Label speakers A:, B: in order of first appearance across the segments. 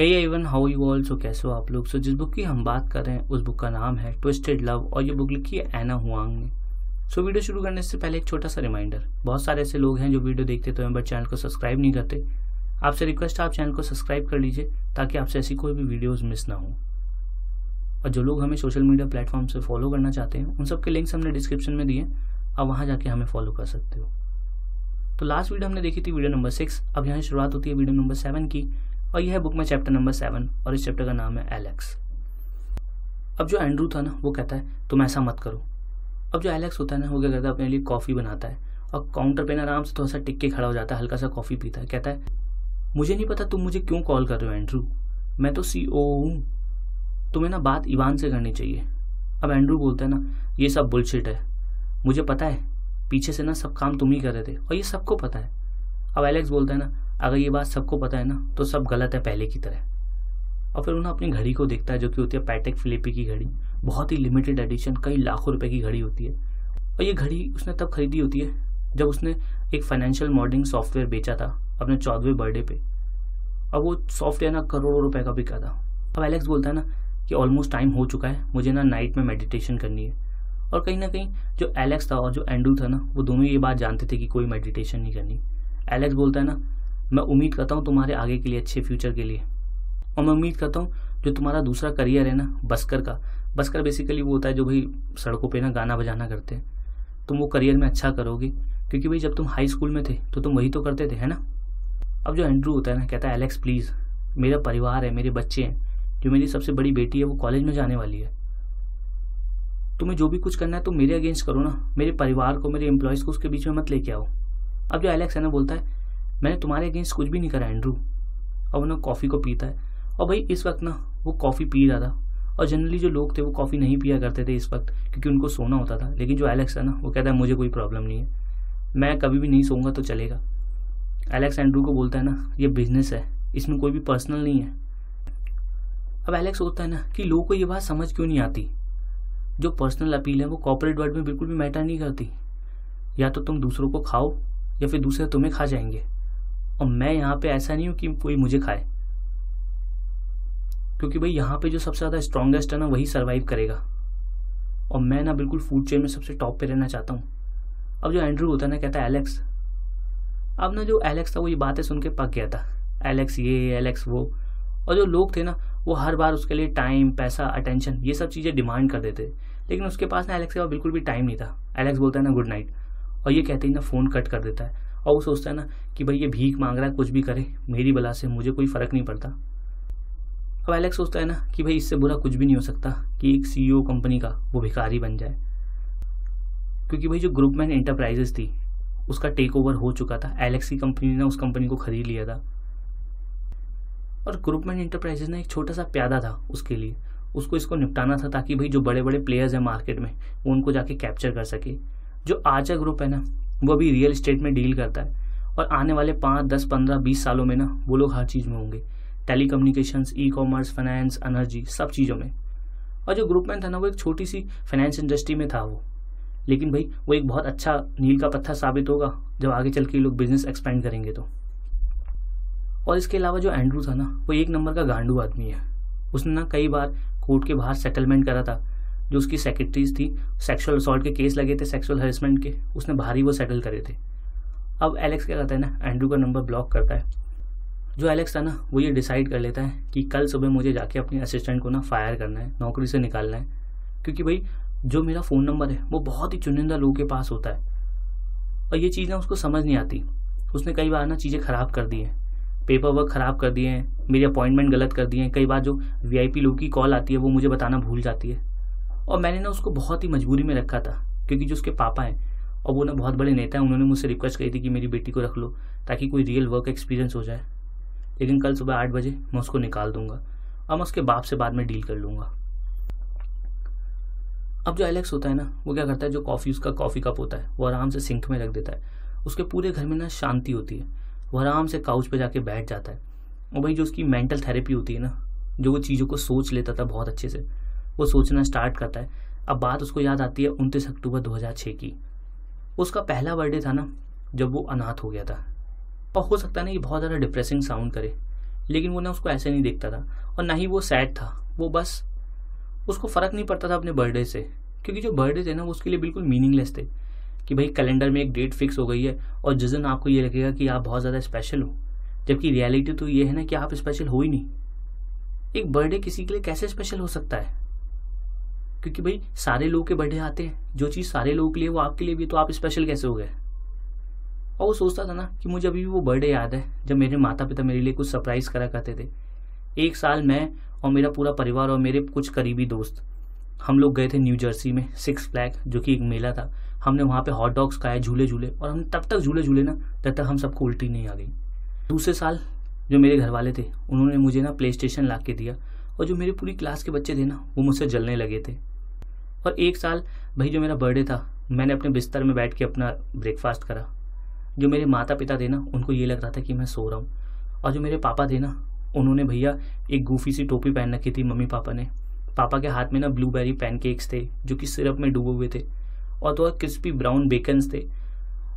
A: Hey even how you all so कैसे हो आप लोग? सो so, जिस बुक की हम बात कर रहे हैं उस बुक का नाम है ट्विस्टेड लव और ये बुक लिखी है एना हुआंग ने। सो so, वीडियो शुरू करने से पहले एक छोटा सा रिमाइंडर बहुत सारे ऐसे लोग हैं जो वीडियो देखते तो हैं बट चैनल को सब्सक्राइब नहीं करते। आपसे रिक्वेस्ट है आप चैनल को सब्सक्राइब कर लीजिए ताकि आपसे ऐसी कोई भी वीडियोज़ मिस ना हो। और जो लोग हमें सोशल मीडिया प्लेटफॉर्म से फॉलो करना चाहते हैं उन सबके लिंक्स हमने डिस्क्रिप्शन में दिए आप वहाँ जाके हमें फॉलो कर सकते हो। तो लास्ट वीडियो हमने देखी थी वीडियो नंबर सिक्स अब यहाँ शुरुआत होती है वीडियो नंबर सेवन की। और यह है बुक में चैप्टर नंबर सेवन और इस चैप्टर का नाम है एलेक्स अब जो एंड्रू था ना, वो कहता है, तुम ऐसा मत करो। अब जो एलेक्स होता है ना, वो क्या करता है, अपने लिए कॉफ़ी बनाता है, और काउंटर पे ना आराम से थोड़ा सा टिक के खड़ा हो जाता है, हल्का सा कॉफ़ी पीता है। कहता है, मुझे नहीं पता तुम मुझे क्यों कॉल कर रहे हो एंड्रू मैं तो सी ओ हूँ। तुम्हें ना बात ईवान से करनी चाहिए। अब एंड्रू बोलता है ना, ये सब बुलशिट है। मुझे पता है, पीछे से ना सब काम तुम ही कर रहे थे, और ये सबको पता है। अब एलेक्स बोलता है ना अगर ये बात सबको पता है ना तो सब गलत है पहले की तरह। और फिर उन्हें अपनी घड़ी को देखता है, जो कि होती है पैटेक फिलिपी की घड़ी। बहुत ही लिमिटेड एडिशन कई लाखों रुपए की घड़ी होती है। और ये घड़ी उसने तब खरीदी होती है, जब उसने एक फाइनेंशियल मॉडलिंग सॉफ्टवेयर बेचा था, अपने चौदहवें बर्थडे पे। अब वो सॉफ्टवेयर ना करोड़ों रुपए का बिका था। अब एलेक्स बोलता है ना कि ऑलमोस्ट टाइम हो चुका है, मुझे ना नाइट में मेडिटेशन करनी है। और कहीं ना कहीं जो एलेक्स था और जो एंड्रू था ना, वो दोनों ये बात जानते थे कि कोई मेडिटेशन नहीं करनी। एलेक्स बोलता है ना मैं उम्मीद करता हूँ तुम्हारे आगे के लिए, अच्छे फ्यूचर के लिए। और मैं उम्मीद करता हूँ, जो तुम्हारा दूसरा करियर है ना, बस्कर का, बस्कर बेसिकली वो होता है जो भाई सड़कों पे ना गाना बजाना करते हैं। तुम वो करियर में अच्छा करोगे, क्योंकि भाई जब तुम हाई स्कूल में थे तो तुम वही तो करते थे, है ना? अब जो एंड्रू होता है ना, कहता है एलेक्स प्लीज़ मेरा परिवार है, मेरे बच्चे हैं, जो मेरी सबसे बड़ी बेटी है, वो कॉलेज में जाने वाली है। तुम्हें जो भी कुछ करना है तो मेरे अगेंस्ट करो ना। मेरे परिवार को, मेरे एम्प्लॉयज़ को उसके बीच में मत लेके आओ। अब जो एलेक्स है ना, बोलता है मैंने तुम्हारे अगेंस्ट कुछ भी नहीं करा एंड्रू और वो ना कॉफ़ी को पीता है। और भाई, इस वक्त ना, वो कॉफ़ी पी रहा था। और जनरली जो लोग थे, वो कॉफ़ी नहीं पिया करते थे इस वक्त, क्योंकि उनको सोना होता था। लेकिन जो एलेक्स है ना, वो कहता है, मुझे कोई प्रॉब्लम नहीं है। मैं कभी भी नहीं सोऊँगा तो चलेगा। एलेक्स एंड्रू को बोलता है ना, ये बिज़नेस है। इसमें कोई भी पर्सनल नहीं है। अब एलेक्स होता है ना, कि लोगों को ये बात समझ क्यों नहीं आती? जो पर्सनल अपील है, वो कॉपरेट वर्ल्ड में बिल्कुल भी मैटर नहीं करती। या तो तुम दूसरों को खाओ, या फिर दूसरे तुम्हें खा जाएँगे। और मैं यहाँ पे ऐसा नहीं हूँ कि कोई मुझे खाए। क्योंकि भाई यहाँ पे जो सबसे ज़्यादा स्ट्रॉन्गेस्ट है ना, वही सर्वाइव करेगा। और मैं ना बिल्कुल फ़ूड चेन में सबसे टॉप पे रहना चाहता हूँ। अब जो एंड्रू होता है ना, कहता है एलेक्स अब ना जो एलेक्स था, वो ये बातें सुन के पक गया था। एलेक्स ये एलेक्स वो। और जो लोग थे ना, वो हर बार उसके लिए टाइम पैसा अटेंशन ये सब चीज़ें डिमांड कर देते। लेकिन उसके पास ना एलेक्स के पास बिल्कुल भी टाइम नहीं था। एलेक्स बोलता है ना गुड नाइट और ये कहते ही ना फ़ोन कट कर देता है। और वो सोचता है ना कि भाई ये भीख मांग रहा है, कुछ भी करे, मेरी बला से मुझे कोई फ़र्क नहीं पड़ता। अब एलेक्स सोचता है ना कि भाई इससे बुरा कुछ भी नहीं हो सकता कि एक सीईओ कंपनी का वो भिखारी बन जाए। क्योंकि भाई जो ग्रुपमैन इंटरप्राइजेस थी, उसका टेक ओवर हो चुका था। एलेक्स की कंपनी ने उस कंपनी को खरीद लिया था। और ग्रुपमैन इंटरप्राइजेस ने एक छोटा सा प्यादा था उसके लिए। उसको इसको निपटाना था ताकि भाई जो बड़े बड़े प्लेयर्स हैं मार्केट में, वो उनको जाके कैप्चर कर सके। जो आचा ग्रुप है ना वो अभी रियल इस्टेट में डील करता है और आने वाले पाँच, दस, पंद्रह, बीस सालों में ना वो लोग हर चीज़ में होंगे। Telecommunications e commerce finance energy सब चीज़ों में। और जो ग्रुपमैन था ना वो एक छोटी सी फाइनेंस इंडस्ट्री में था वो। लेकिन भाई, वो एक बहुत अच्छा नील का पत्थर साबित होगा जब आगे चल के लोग बिज़नेस एक्सपेंड करेंगे तो। और इसके अलावा जो एंड्रू था ना, वो एक नंबर का गांडू आदमी है। उसने ना कई बार कोर्ट के बाहर सेटलमेंट करा था। जो उसकी सेक्रेटरीज थी सेक्सुअल असॉल्ट के केस लगे थे सेक्सुअल हरेसमेंट के, उसने भारी वो सेटल करे थे। अब एलेक्स क्या करता है ना एंड्रू का नंबर ब्लॉक करता है। जो एलेक्स था ना, वो ये डिसाइड कर लेता है कि कल सुबह मुझे जाके अपने असिस्टेंट को ना फायर करना है, नौकरी से निकालना है। क्योंकि भाई, जो मेरा फ़ोन नंबर है, वो बहुत ही चुनिंदा लोगों के पास होता है। और ये चीज़ ना उसको समझ नहीं आती। उसने कई बार ना चीज़ें ख़राब कर दी हैं। पेपर वर्क ख़राब कर दिए हैं, मेरी अपॉइंटमेंट गलत कर दिए हैं। कई बार जो वीआईपी लोग की कॉल आती है, वो मुझे बताना भूल जाती है। और मैंने ना उसको बहुत ही मजबूरी में रखा था, क्योंकि जो उसके पापा हैं, और वो ना बहुत बड़े नेता हैं, उन्होंने मुझसे रिक्वेस्ट करी थी कि मेरी बेटी को रख लो, ताकि कोई रियल वर्क एक्सपीरियंस हो जाए। लेकिन कल सुबह आठ बजे मैं उसको निकाल दूँगा, और मैं उसके बाप से बाद में डील कर लूँगा। अब जो एलेक्स होता है ना, वो क्या करता है, जो कॉफ़ी उसका कॉफ़ी कप होता है, वो आराम से सिंक में रख देता है। उसके पूरे घर में ना शांति होती है, वो आराम से काउच पे जाके बैठ जाता है। और भाई जो उसकी मेंटल थेरेपी होती है ना, जो वो चीज़ों को सोच लेता था बहुत अच्छे से वो सोचना स्टार्ट करता है। अब बात उसको याद आती है उनतीस अक्टूबर 2006 की। उसका पहला बर्थडे था ना, जब वो अनाथ हो गया था। और हो सकता है ना ये बहुत ज़्यादा डिप्रेसिंग साउंड करे, लेकिन वो ना उसको ऐसे नहीं देखता था और ना ही वो सैड था। वो बस उसको फ़र्क नहीं पड़ता था अपने बर्थडे से, क्योंकि जो बर्थडे थे ना वो उसके लिए बिल्कुल मीनिंगलेस थे कि भाई कैलेंडर में एक डेट फिक्स हो गई है और जिस दिन आपको ये लगेगा कि आप बहुत ज़्यादा स्पेशल हो, जबकि रियलिटी तो ये है ना कि आप स्पेशल हो ही नहीं। एक बर्थडे किसी के लिए कैसे स्पेशल हो सकता है? क्योंकि भाई, सारे लोग के बर्थडे आते हैं। जो चीज़ सारे लोगों के लिए, वो आपके लिए भी तो आप स्पेशल कैसे हो गए? और वो सोचता था ना कि मुझे अभी भी वो बर्थडे याद है, जब मेरे माता पिता मेरे लिए कुछ सरप्राइज़ करा करते थे। एक साल मैं और मेरा पूरा परिवार और मेरे कुछ करीबी दोस्त, हम लोग गए थे न्यू जर्सी में सिक्स फ्लैग जो कि एक मेला था। हमने वहाँ पे हॉट डॉग्स खाए झूले झूले और हम तब तक झूले झूले ना, तब तक हम सबको उल्टी नहीं आ गई। दूसरे साल, जो मेरे घर वाले थे, उन्होंने मुझे ना प्ले स्टेशन ला के दिया, और जो मेरी पूरी क्लास के बच्चे थे ना, वो मुझसे जलने लगे थे। और एक साल, भाई जो मेरा बर्थडे था, मैंने अपने बिस्तर में बैठ के अपना ब्रेकफास्ट करा। जो मेरे माता पिता थे ना, उनको ये लग रहा था कि मैं सो रहा हूँ। और जो मेरे पापा थे ना, उन्होंने भैया एक गूफी सी टोपी पहन रखी थी मम्मी पापा ने। पापा के हाथ में ना ब्लूबेरी पैनकेक्स थे, जो कि सिरप में डूबे हुए थे। और तो क्रिस्पी ब्राउन बेकन्स थे।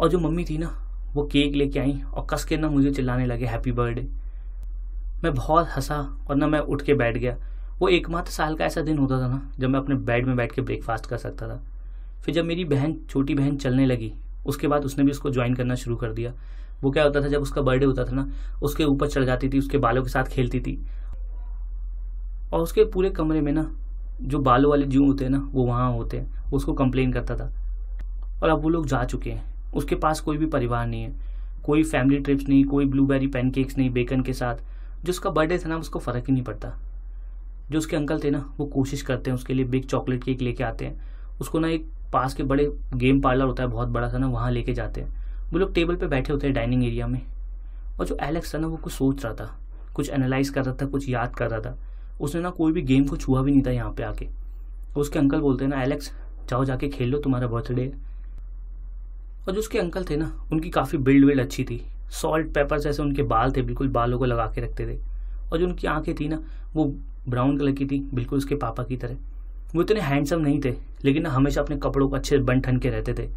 A: और जो मम्मी थी ना, वो केक लेके आई और कस के ना मुझे चिल्लाने लगे हैप्पी बर्थडे मैं बहुत हंसा और ना मैं उठ के बैठ गया। वो एकमात्र साल का ऐसा दिन होता था ना, जब मैं अपने बेड में बैठ के ब्रेकफास्ट कर सकता था। फिर जब मेरी बहन, छोटी बहन चलने लगी, उसके बाद उसने भी उसको ज्वाइन करना शुरू कर दिया। वो क्या होता था, जब उसका बर्थडे होता था ना, उसके ऊपर चढ़ जाती थी, उसके बालों के साथ खेलती थी। और उसके पूरे कमरे में ना, जो बालों वाले जू होते हैं ना, वो वहाँ होते हैं। उसको कंप्लेन करता था। और अब वो लोग जा चुके हैं। उसके पास कोई भी परिवार नहीं है। कोई फैमिली ट्रिप्स नहीं, कोई ब्लूबेरी पैनकेक्स नहीं बेकन के साथ। जो उसका बर्थडे था ना, उसको फ़र्क ही नहीं पड़ता। जो उसके अंकल थे ना, वो कोशिश करते हैं उसके लिए बिग चॉकलेट केक लेके आते हैं। उसको ना एक पास के बड़े गेम पार्लर होता है, बहुत बड़ा सा ना, वहाँ लेके जाते हैं। वो लोग टेबल पे बैठे होते हैं डाइनिंग एरिया में। और जो एलेक्स था ना, वो कुछ सोच रहा था, कुछ एनालाइज कर रहा था, कुछ याद कर रहा था। उसने ना कोई भी गेम को छुआ भी नहीं था यहाँ पे आके। उसके अंकल बोलते हैं ना एलेक्स जाओ जाके खेल लो तुम्हारा बर्थडे और जो उसके अंकल थे ना, उनकी काफ़ी बिल्ड विल्ड अच्छी थी। सॉल्ट पेपर जैसे उनके बाल थे, बिल्कुल बालों को लगा के रखते थे। और जो उनकी आँखें थी ना, वो ब्राउन कलर की थी, बिल्कुल उसके पापा की तरह। वो इतने हैंडसम नहीं थे, लेकिन ना हमेशा अपने कपड़ों को अच्छे बन ठन के रहते थे।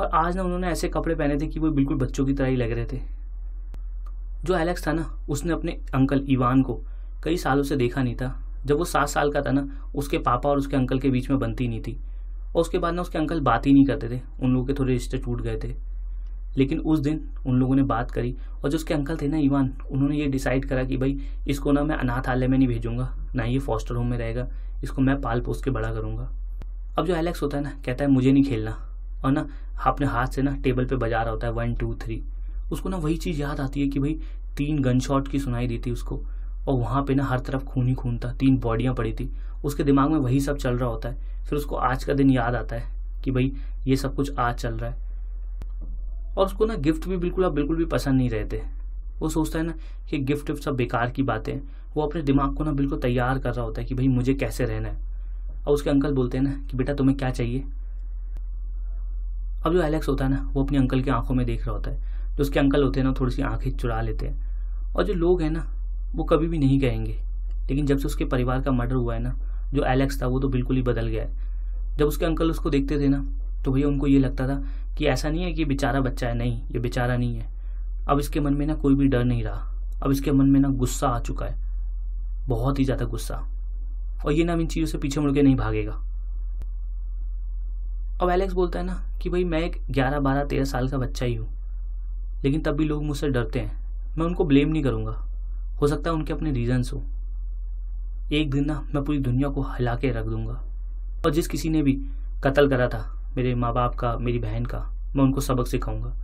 A: और आज ना उन्होंने ऐसे कपड़े पहने थे कि वो बिल्कुल बच्चों की तरह ही लग रहे थे। जो एलेक्स था ना, उसने अपने अंकल इवान को कई सालों से देखा नहीं था। जब वो सात साल का था ना, उसके पापा और उसके अंकल के बीच में बनती नहीं थी। और उसके बाद ना उसके अंकल बात ही नहीं करते थे। उन लोगों के थोड़े रिश्ते टूट गए थे। लेकिन उस दिन उन लोगों ने बात करी और जो उसके अंकल थे ना ईवान उन्होंने ये डिसाइड करा कि भाई, इसको ना मैं अनाथालय में नहीं भेजूँगा, ना ये फॉस्टर होम में रहेगा, इसको मैं पाल पोस के बड़ा करूँगा। अब जो एलेक्स होता है ना, कहता है, मुझे नहीं खेलना। और ना, अपने हाथ से ना टेबल पे बजा रहा होता है वन टू थ्री उसको ना वही चीज़ याद आती है कि भाई, तीन गन शॉट की सुनाई दी थी उसको, और वहाँ पे ना हर तरफ़ खून ही खून था, तीन बॉडियाँ पड़ी थी। उसके दिमाग में वही सब चल रहा होता है। फिर उसको आज का दिन याद आता है कि भाई, ये सब कुछ आज चल रहा है। और उसको ना गिफ्ट भी बिल्कुल अब बिल्कुल भी पसंद नहीं रहते। वो सोचता है ना कि गिफ्ट विफ्ट सब बेकार की बातें, वो अपने दिमाग को ना बिल्कुल तैयार कर रहा होता है कि भाई मुझे कैसे रहना है। और उसके अंकल बोलते हैं ना कि बेटा तुम्हें क्या चाहिए? अब जो एलेक्स होता है ना, वो अपने अंकल की आँखों में देख रहा होता है। जो उसके अंकल होते हैं ना थोड़ी सी आँखें चुरा लेते हैं। और जो लोग हैं ना, वो कभी भी नहीं कहेंगे। लेकिन जब से उसके परिवार का मर्डर हुआ है ना, जो एलेक्स था, वो तो बिल्कुल ही बदल गया है। जब उसके अंकल उसको देखते थे ना तो भैया उनको ये लगता था कि ऐसा नहीं है कि बेचारा बच्चा है, नहीं, ये बेचारा नहीं है। अब इसके मन में ना कोई भी डर नहीं रहा। अब इसके मन में ना गुस्सा आ चुका है। बहुत ही ज़्यादा गुस्सा। और ये ना इन चीज़ों से पीछे मुड़ के नहीं भागेगा। अब एलेक्स बोलता है ना कि भाई मैं एक ग्यारह बारह तेरह साल का बच्चा ही हूँ। लेकिन तब भी लोग मुझसे डरते हैं। मैं उनको ब्लेम नहीं करूँगा। हो सकता है उनके अपने रीजन्स हो। एक दिन ना मैं पूरी दुनिया को हिला के रख दूँगा। और जिस किसी ने भी कत्ल करा था मेरे माँ बाप का, मेरी बहन का। मैं उनको सबक सिखाऊँगा।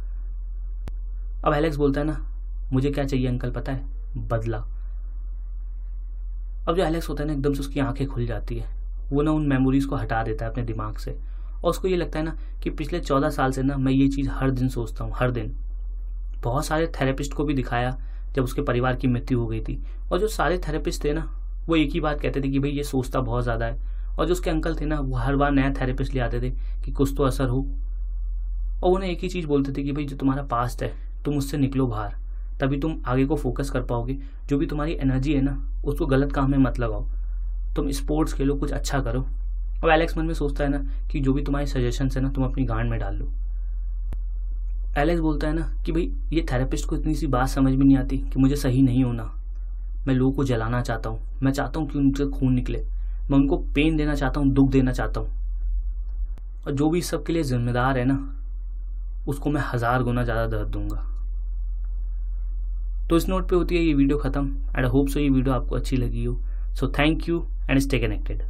A: अब एलेक्स बोलता है ना, मुझे क्या चाहिए अंकल, पता है? बदला। अब जो एलेक्स होता है ना, एकदम से उसकी आँखें खुल जाती है। वो ना उन मेमोरीज को हटा देता है अपने दिमाग से। और उसको ये लगता है ना कि पिछले चौदह साल से ना, मैं ये चीज़ हर दिन सोचता हूँ, हर दिन। बहुत सारे थेरेपिस्ट को भी दिखाया, जब उसके परिवार की मृत्यु हो गई थी। और जो सारे थेरेपिस्ट थे ना, वो एक ही बात कहते थे कि, भाई, ये सोचता बहुत ज़्यादा है। और जो उसके अंकल थे ना, वो हर बार नया थेरेपिस्ट ले आते थे कि कुछ तो असर हो। और उन्हें एक ही चीज़ बोलते थे कि भाई, जो तुम्हारा पास्ट है, तुम उससे निकलो बाहर। तभी तुम आगे को फोकस कर पाओगे। जो भी तुम्हारी एनर्जी है ना, उसको गलत काम में मत लगाओ। तुम स्पोर्ट्स खेलो, कुछ अच्छा करो। और एलेक्स मन में सोचता है ना कि जो भी तुम्हारे सजेशन है ना, तुम अपनी गांड में डाल लो। एलेक्स बोलता है ना कि भाई, ये थेरेपिस्ट को इतनी सी बात समझ में नहीं आती कि मुझे सही नहीं होना। मैं लोगों को जलाना चाहता हूँ। मैं चाहता हूँ कि उनसे खून निकले। मैं उनको पेन देना चाहता हूँ, दुख देना चाहता हूँ। और जो भी इस लिए जिम्मेदार है ना, उसको मैं हज़ार गुना ज़्यादा दर्द दूँगा। तो इस नोट पे होती है ये वीडियो ख़त्म। एंड आई होप सो ये वीडियो आपको अच्छी लगी हो। So thank you and stay connected